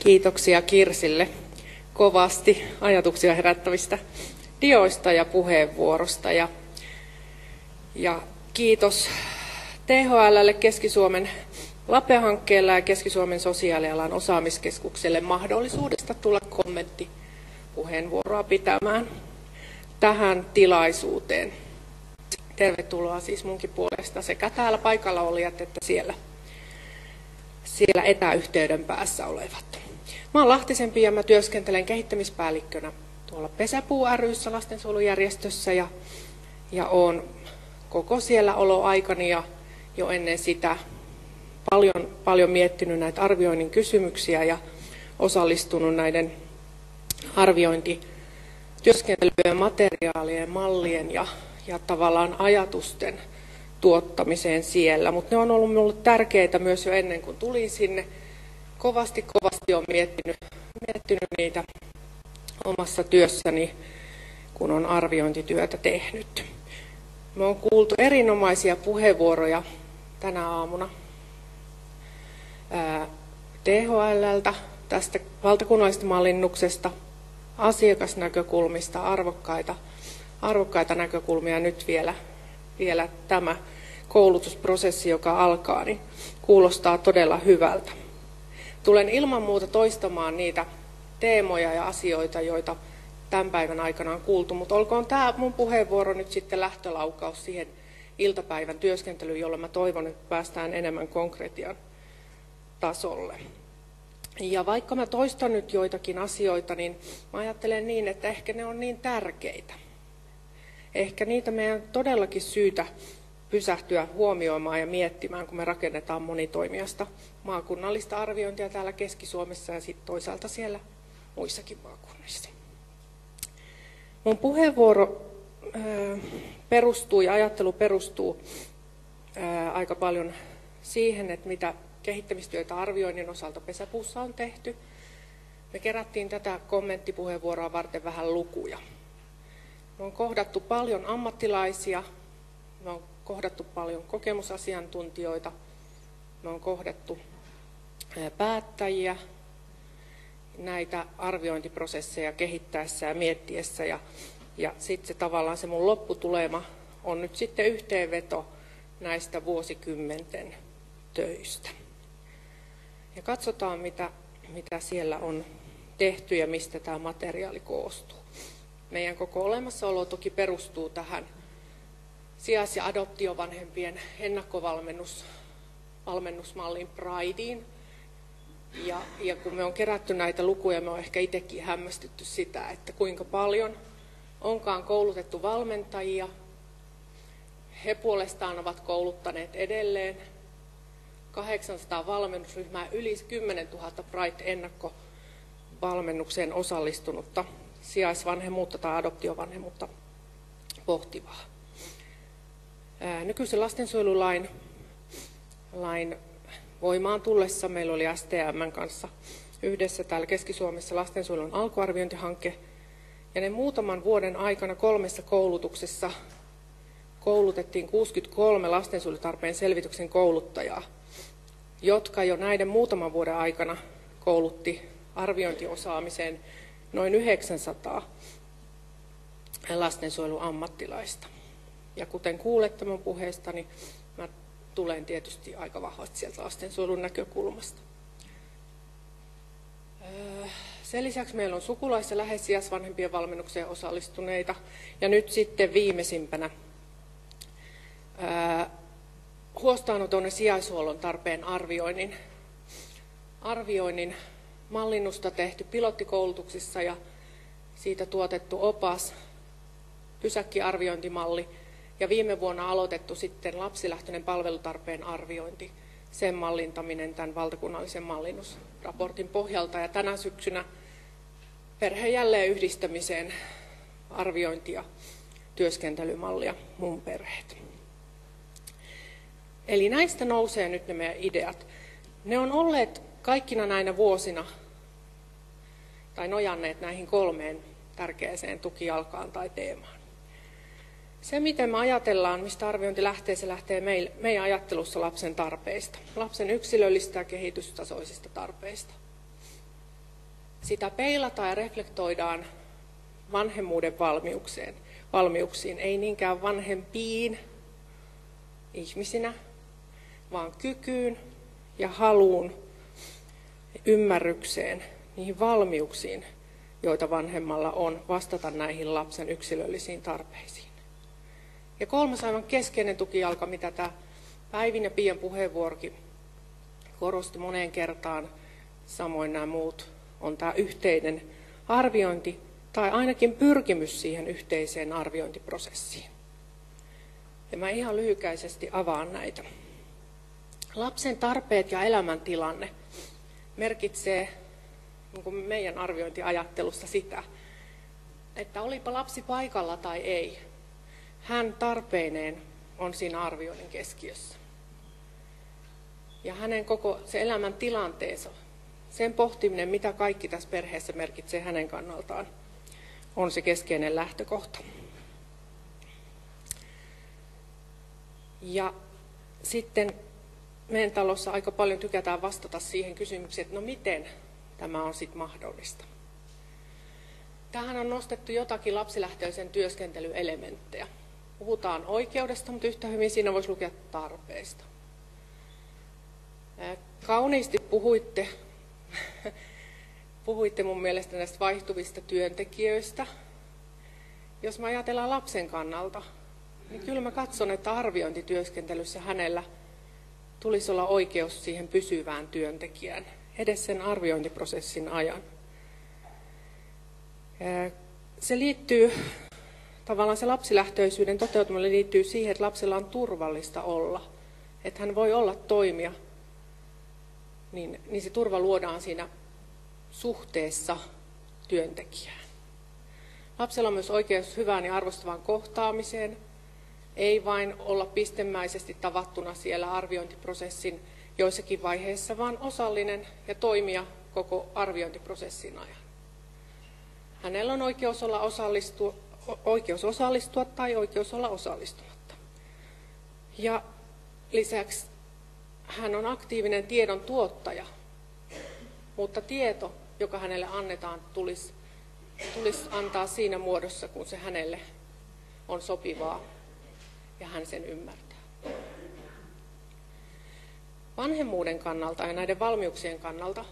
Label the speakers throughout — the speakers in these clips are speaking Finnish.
Speaker 1: Kiitoksia Kirsille kovasti ajatuksia herättävistä dioista ja puheenvuorosta. Ja, ja kiitos THLlle Keski-Suomen LAPE-hankkeella ja Keski-Suomen sosiaalialan osaamiskeskukselle mahdollisuudesta tulla kommentti puheenvuoroa pitämään tähän tilaisuuteen. Tervetuloa siis munkin puolesta sekä täällä paikalla olijat että siellä, siellä etäyhteyden päässä olevat. Mä oon Lahtisempi ja mä työskentelen kehittämispäällikkönä tuolla Pesäpuu ryssä lastensuojelujärjestössä ja, ja oon koko siellä oloaikani ja jo ennen sitä paljon, paljon miettinyt näitä arvioinnin kysymyksiä ja osallistunut näiden arviointityöskentelyjen materiaalien, mallien ja, ja tavallaan ajatusten tuottamiseen siellä. Mutta ne on ollut minulle tärkeitä myös jo ennen kuin tulin sinne. Kovasti, kovasti olen miettinyt, miettinyt niitä omassa työssäni, kun on arviointityötä tehnyt. Me on kuultu erinomaisia puheenvuoroja tänä aamuna THLltä tästä valtakunnallisesta mallinnuksesta, asiakasnäkökulmista, arvokkaita, arvokkaita näkökulmia nyt vielä, vielä tämä koulutusprosessi, joka alkaa, niin kuulostaa todella hyvältä. Tulen ilman muuta toistamaan niitä teemoja ja asioita, joita tämän päivän aikana on kuultu, mutta olkoon tämä mun puheenvuoro nyt sitten lähtölaukaus siihen iltapäivän työskentelyyn, jolla mä toivon, että päästään enemmän konkretian tasolle. Ja vaikka mä toistan nyt joitakin asioita, niin mä ajattelen niin, että ehkä ne on niin tärkeitä. Ehkä niitä meidän todellakin syytä pysähtyä huomioimaan ja miettimään, kun me rakennetaan monitoimiasta maakunnallista arviointia täällä Keski-Suomessa ja sitten toisaalta siellä muissakin maakunnissa. Mun puheenvuoro perustuu ja ajattelu perustuu aika paljon siihen, että mitä kehittämistyötä arvioinnin osalta pesäpuussa on tehty. Me kerättiin tätä kommenttipuheenvuoroa varten vähän lukuja. Me on kohdattu paljon ammattilaisia, me on kohdattu paljon kokemusasiantuntijoita, me on kohdattu päättäjiä näitä arviointiprosesseja kehittäessä ja miettiessä. Ja, ja sitten se tavallaan se mun lopputulema on nyt sitten yhteenveto näistä vuosikymmenten töistä. Ja katsotaan, mitä, mitä siellä on tehty ja mistä tämä materiaali koostuu. Meidän koko olemassaolo toki perustuu tähän sijais- ja adoptiovanhempien ennakkovalmennusmallin Prideen. Ja, ja kun me on kerätty näitä lukuja, me on ehkä itsekin hämmästytty sitä, että kuinka paljon onkaan koulutettu valmentajia. He puolestaan ovat kouluttaneet edelleen 800 valmennusryhmää, yli 10 000 Pride-ennakkovalmennukseen osallistunutta sijaisvanhemmuutta tai adoptiovanhemmuutta pohtivaa. Nykyisen lastensuojelulain lain voimaan tullessa meillä oli STM kanssa yhdessä täällä Keski-Suomessa lastensuojelun alkuarviointihanke. Ja ne muutaman vuoden aikana kolmessa koulutuksessa koulutettiin 63 lastensuojelutarpeen selvityksen kouluttajaa jotka jo näiden muutaman vuoden aikana koulutti arviointiosaamiseen noin 900 lastensuojeluammattilaista. Ja kuten kuulette mun puheesta, niin mä tulen tietysti aika vahvasti sieltä lastensuojelun näkökulmasta. Öö, sen lisäksi meillä on sukulais- ja läheisijäsvanhempien valmennukseen osallistuneita. Ja nyt sitten viimeisimpänä öö, huostaanoton ja sijaishuollon tarpeen arvioinnin, arvioinnin mallinnusta tehty pilottikoulutuksissa ja siitä tuotettu opas, pysäkkiarviointimalli ja viime vuonna aloitettu sitten lapsilähtöinen palvelutarpeen arviointi, sen mallintaminen tämän valtakunnallisen mallinnusraportin pohjalta ja tänä syksynä perheen jälleen yhdistämiseen arviointia työskentelymallia mun perheet. Eli näistä nousee nyt ne meidän ideat. Ne on olleet kaikkina näinä vuosina, tai nojanneet näihin kolmeen tärkeäseen tukijalkaan tai teemaan. Se, miten me ajatellaan, mistä arviointi lähtee, se lähtee meidän ajattelussa lapsen tarpeista. Lapsen yksilöllistä ja kehitystasoisista tarpeista. sitä peilataan ja reflektoidaan vanhemmuuden valmiukseen, valmiuksiin, ei niinkään vanhempiin ihmisinä, vaan kykyyn ja haluun, ymmärrykseen, niihin valmiuksiin, joita vanhemmalla on vastata näihin lapsen yksilöllisiin tarpeisiin. Ja kolmas aivan keskeinen tukijalka, mitä tämä Päivin ja Pian puheenvuorokin korosti moneen kertaan, samoin nämä muut, on tämä yhteinen arviointi tai ainakin pyrkimys siihen yhteiseen arviointiprosessiin. Ja mä ihan lyhykäisesti avaan näitä. Lapsen tarpeet ja elämäntilanne merkitsee niin meidän arviointiajattelussa sitä, että olipa lapsi paikalla tai ei, hän tarpeineen on siinä arvioinnin keskiössä. Ja hänen koko se elämän tilanteensa, sen pohtiminen, mitä kaikki tässä perheessä merkitsee hänen kannaltaan, on se keskeinen lähtökohta. Ja sitten meidän talossa aika paljon tykätään vastata siihen kysymykseen, että no miten tämä on sitten mahdollista. Tähän on nostettu jotakin lapsilähtöisen työskentelyelementtejä. Puhutaan oikeudesta, mutta yhtä hyvin siinä voisi lukea tarpeista. Kauniisti puhuitte, puhuitte mun mielestä näistä vaihtuvista työntekijöistä. Jos mä ajatellaan lapsen kannalta, niin kyllä mä katson, että arviointityöskentelyssä hänellä tulisi olla oikeus siihen pysyvään työntekijään edes sen arviointiprosessin ajan. Se liittyy, tavallaan se lapsilähtöisyyden toteutuminen liittyy siihen, että lapsella on turvallista olla. Että hän voi olla toimia, niin, niin se turva luodaan siinä suhteessa työntekijään. Lapsella on myös oikeus hyvään ja arvostavaan kohtaamiseen, ei vain olla pistemäisesti tavattuna siellä arviointiprosessin joissakin vaiheissa, vaan osallinen ja toimia koko arviointiprosessin ajan. Hänellä on oikeus, olla osallistua, oikeus osallistua tai oikeus olla osallistumatta. Ja lisäksi hän on aktiivinen tiedon tuottaja, mutta tieto, joka hänelle annetaan, tulisi, tulisi antaa siinä muodossa, kun se hänelle on sopivaa ja hän sen ymmärtää. Vanhemmuuden kannalta ja näiden valmiuksien kannalta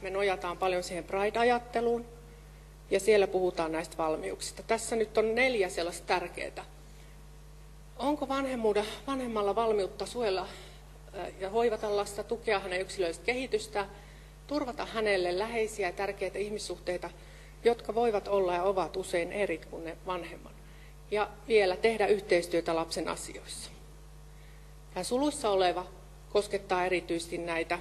Speaker 1: me nojataan paljon siihen Pride-ajatteluun ja siellä puhutaan näistä valmiuksista. Tässä nyt on neljä sellaista tärkeää. Onko vanhemmalla valmiutta suojella ja hoivata lasta, tukea hänen yksilöllistä kehitystä, turvata hänelle läheisiä ja tärkeitä ihmissuhteita, jotka voivat olla ja ovat usein eri kuin ne vanhemman. Ja vielä tehdä yhteistyötä lapsen asioissa. Tämä suluissa oleva koskettaa erityisesti näitä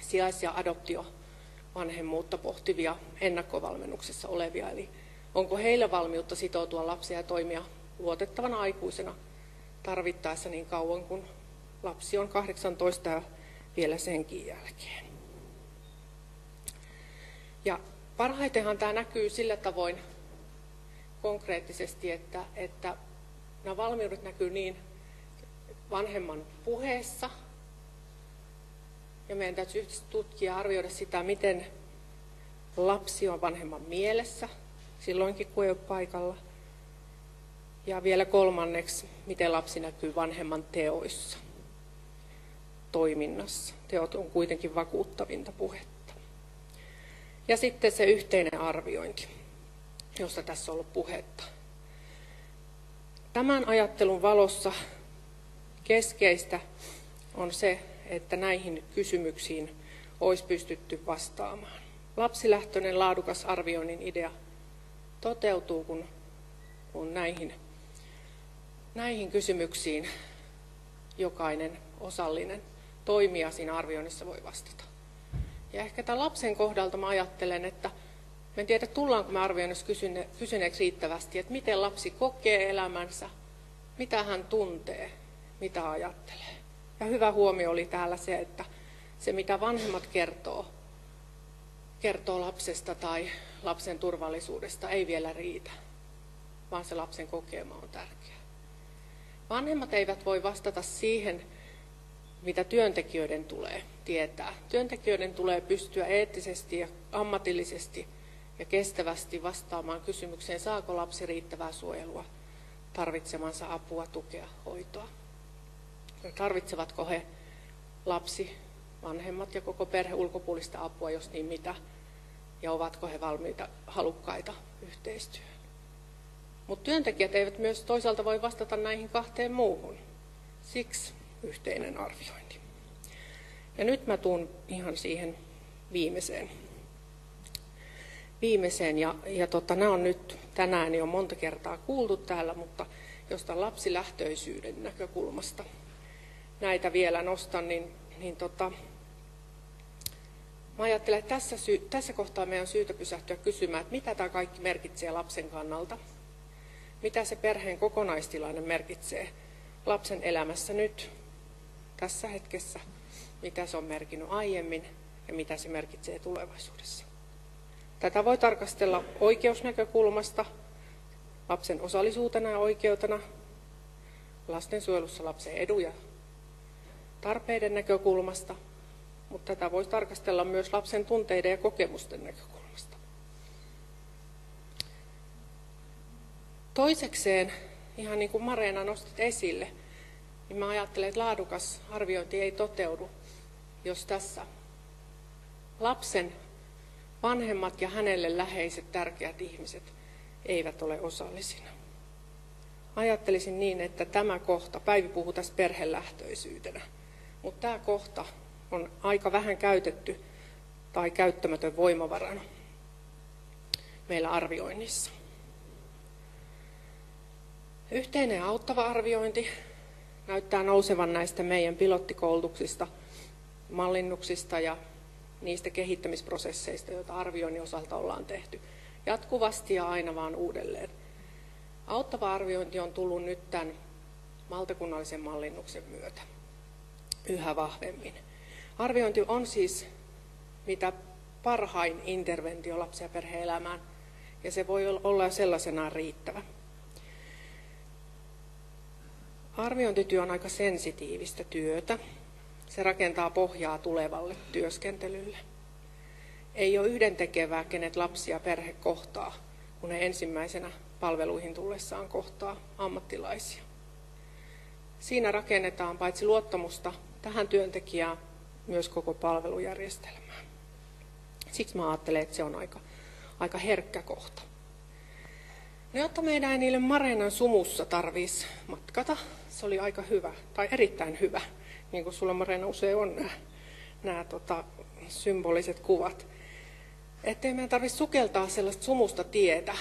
Speaker 1: sijais- ja adoptiovanhemmuutta pohtivia ennakkovalmennuksessa olevia. Eli onko heillä valmiutta sitoutua lapsia ja toimia luotettavana aikuisena tarvittaessa niin kauan kuin lapsi on 18 ja vielä senkin jälkeen. Ja parhaitenhan tämä näkyy sillä tavoin konkreettisesti, että, että nämä valmiudet näkyy niin vanhemman puheessa. Ja meidän täytyy tutkia ja arvioida sitä, miten lapsi on vanhemman mielessä silloinkin, kun ei ole paikalla. Ja vielä kolmanneksi, miten lapsi näkyy vanhemman teoissa, toiminnassa. Teot on kuitenkin vakuuttavinta puhetta. Ja sitten se yhteinen arviointi, josta tässä on ollut puhetta. Tämän ajattelun valossa Keskeistä on se, että näihin kysymyksiin olisi pystytty vastaamaan. Lapsilähtöinen laadukas arvioinnin idea toteutuu, kun, kun näihin, näihin kysymyksiin jokainen osallinen toimija siinä arvioinnissa voi vastata. Ja ehkä tämän lapsen kohdalta mä ajattelen, että en tiedä, tullaanko me arvioinnissa kysyneeksi riittävästi, että miten lapsi kokee elämänsä, mitä hän tuntee, mitä ajattelee. Ja hyvä huomio oli täällä se, että se mitä vanhemmat kertoo, kertoo lapsesta tai lapsen turvallisuudesta ei vielä riitä, vaan se lapsen kokema on tärkeä. Vanhemmat eivät voi vastata siihen, mitä työntekijöiden tulee tietää. Työntekijöiden tulee pystyä eettisesti ja ammatillisesti ja kestävästi vastaamaan kysymykseen, saako lapsi riittävää suojelua, tarvitsemansa apua, tukea, hoitoa. Tarvitsevatko he lapsi, vanhemmat ja koko perhe ulkopuolista apua, jos niin mitä, ja ovatko he valmiita, halukkaita yhteistyöhön. Mutta työntekijät eivät myös toisaalta voi vastata näihin kahteen muuhun. Siksi yhteinen arviointi. Ja nyt mä tuun ihan siihen viimeiseen. Viimeiseen, ja, ja tota, nämä on nyt tänään jo monta kertaa kuultu täällä, mutta josta lapsilähtöisyyden näkökulmasta näitä vielä nostan, niin, niin tota, mä ajattelen, että tässä, sy- tässä kohtaa meidän on syytä pysähtyä kysymään, että mitä tämä kaikki merkitsee lapsen kannalta. Mitä se perheen kokonaistilanne merkitsee lapsen elämässä nyt, tässä hetkessä, mitä se on merkinnyt aiemmin ja mitä se merkitsee tulevaisuudessa. Tätä voi tarkastella oikeusnäkökulmasta, lapsen osallisuutena ja oikeutena, lastensuojelussa lapsen edu ja tarpeiden näkökulmasta, mutta tätä voisi tarkastella myös lapsen tunteiden ja kokemusten näkökulmasta. Toisekseen, ihan niin kuin Mareena nostit esille, niin mä ajattelen, että laadukas arviointi ei toteudu, jos tässä lapsen vanhemmat ja hänelle läheiset tärkeät ihmiset eivät ole osallisina. Ajattelisin niin, että tämä kohta, Päivi puhuu tässä perhelähtöisyytenä, mutta tämä kohta on aika vähän käytetty tai käyttämätön voimavarana meillä arvioinnissa. Yhteinen auttava arviointi näyttää nousevan näistä meidän pilottikoulutuksista, mallinnuksista ja niistä kehittämisprosesseista, joita arvioinnin osalta ollaan tehty jatkuvasti ja aina vaan uudelleen. Auttava arviointi on tullut nyt tämän valtakunnallisen mallinnuksen myötä yhä vahvemmin. Arviointi on siis mitä parhain interventio lapsi- ja perhe-elämään, ja se voi olla sellaisenaan riittävä. Arviointityö on aika sensitiivistä työtä. Se rakentaa pohjaa tulevalle työskentelylle. Ei ole yhdentekevää, kenet lapsia perhe kohtaa, kun he ensimmäisenä palveluihin tullessaan kohtaa ammattilaisia. Siinä rakennetaan paitsi luottamusta tähän työntekijään, myös koko palvelujärjestelmään. Siksi mä ajattelen, että se on aika, aika herkkä kohta. No, jotta meidän ei niille Marenan sumussa tarvitsisi matkata, se oli aika hyvä, tai erittäin hyvä, niin kuin sulla Marena usein on nämä, nämä tota, symboliset kuvat. Ettei meidän tarvitse sukeltaa sellaista sumusta tietä,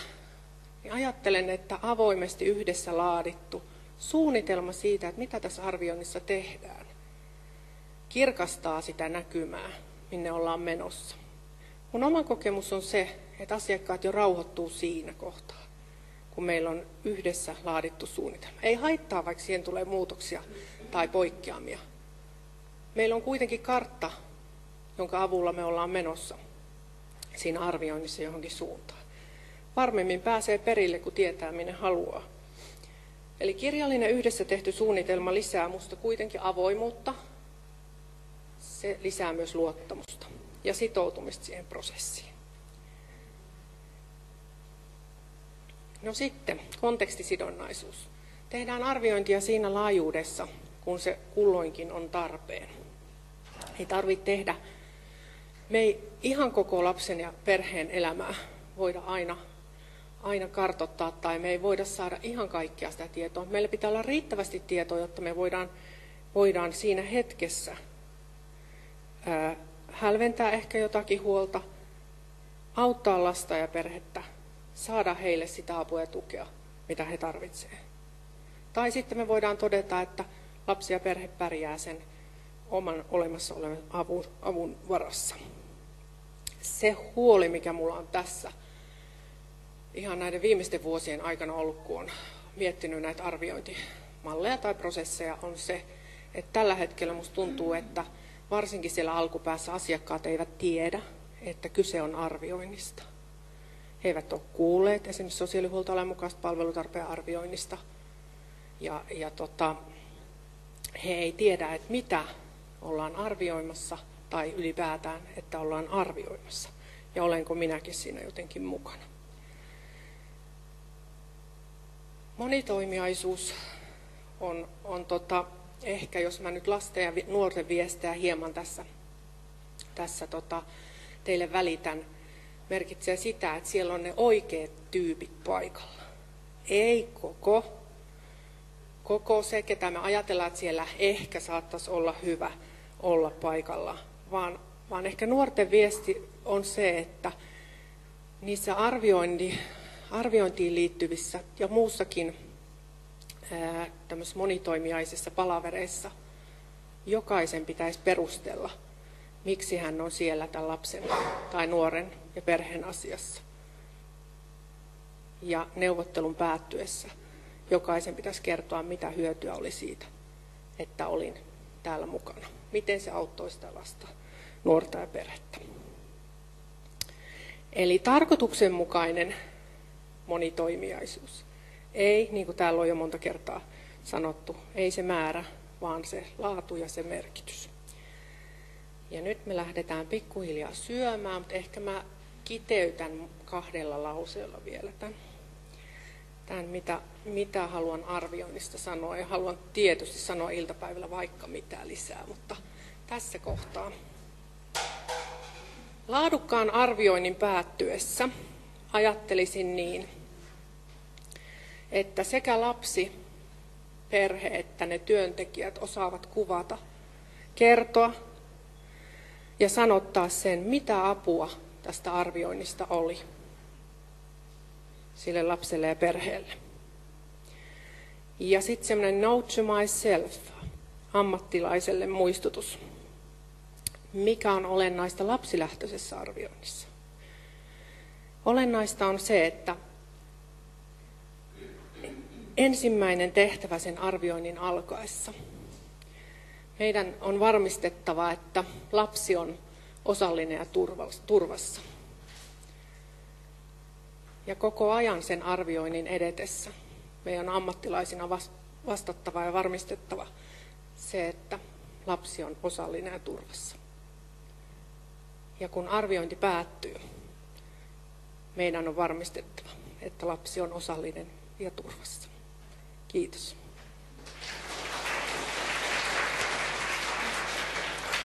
Speaker 1: niin ajattelen, että avoimesti yhdessä laadittu suunnitelma siitä, että mitä tässä arvioinnissa tehdään, kirkastaa sitä näkymää, minne ollaan menossa. Mun oma kokemus on se, että asiakkaat jo rauhoittuu siinä kohtaa kun meillä on yhdessä laadittu suunnitelma. Ei haittaa, vaikka siihen tulee muutoksia tai poikkeamia. Meillä on kuitenkin kartta, jonka avulla me ollaan menossa siinä arvioinnissa johonkin suuntaan. Varmemmin pääsee perille, kun tietää, minne haluaa. Eli kirjallinen yhdessä tehty suunnitelma lisää minusta kuitenkin avoimuutta. Se lisää myös luottamusta ja sitoutumista siihen prosessiin. No sitten, kontekstisidonnaisuus. Tehdään arviointia siinä laajuudessa, kun se kulloinkin on tarpeen. Ei tarvitse tehdä, me ei ihan koko lapsen ja perheen elämää voida aina, aina kartottaa tai me ei voida saada ihan kaikkia sitä tietoa. Meillä pitää olla riittävästi tietoa, jotta me voidaan, voidaan siinä hetkessä ää, hälventää ehkä jotakin huolta, auttaa lasta ja perhettä saada heille sitä apua ja tukea, mitä he tarvitsevat. Tai sitten me voidaan todeta, että lapsi ja perhe pärjää sen oman olemassa olevan avun, avun varassa. Se huoli, mikä mulla on tässä ihan näiden viimeisten vuosien aikana ollut, kun on miettinyt näitä arviointimalleja tai prosesseja, on se, että tällä hetkellä musta tuntuu, että varsinkin siellä alkupäässä asiakkaat eivät tiedä, että kyse on arvioinnista. He eivät ole kuulleet esimerkiksi sosiaalihuoltolain mukaista palvelutarpeen arvioinnista. Ja, ja tota, he ei tiedä, että mitä ollaan arvioimassa tai ylipäätään, että ollaan arvioimassa ja olenko minäkin siinä jotenkin mukana. Monitoimiaisuus on, on tota, ehkä, jos mä nyt lasten ja nuorten viestejä hieman tässä, tässä tota, teille välitän, merkitsee sitä, että siellä on ne oikeat tyypit paikalla. Ei koko, koko se, ketä me ajatellaan, että siellä ehkä saattaisi olla hyvä olla paikalla, vaan, vaan ehkä nuorten viesti on se, että niissä arviointi, arviointiin liittyvissä ja muussakin monitoimiaisissa palavereissa jokaisen pitäisi perustella, miksi hän on siellä tämän lapsen tai nuoren ja perheen asiassa. Ja neuvottelun päättyessä jokaisen pitäisi kertoa, mitä hyötyä oli siitä, että olin täällä mukana. Miten se auttoi sitä lasta, nuorta ja perhettä. Eli tarkoituksenmukainen monitoimiaisuus. Ei, niin kuin täällä on jo monta kertaa sanottu, ei se määrä, vaan se laatu ja se merkitys. Ja nyt me lähdetään pikkuhiljaa syömään, mutta ehkä mä kiteytän kahdella lauseella vielä tämän, tämän mitä, mitä haluan arvioinnista sanoa. Ja haluan tietysti sanoa iltapäivällä vaikka mitä lisää, mutta tässä kohtaa. Laadukkaan arvioinnin päättyessä ajattelisin niin, että sekä lapsi, perhe että ne työntekijät osaavat kuvata, kertoa ja sanottaa sen, mitä apua tästä arvioinnista oli sille lapselle ja perheelle. Ja sitten semmoinen note to myself, ammattilaiselle muistutus. Mikä on olennaista lapsilähtöisessä arvioinnissa? Olennaista on se, että ensimmäinen tehtävä sen arvioinnin alkaessa. Meidän on varmistettava, että lapsi on osallinen ja turvassa. Ja koko ajan sen arvioinnin edetessä meidän on ammattilaisina vastattava ja varmistettava se, että lapsi on osallinen ja turvassa. Ja kun arviointi päättyy, meidän on varmistettava, että lapsi on osallinen ja turvassa. Kiitos.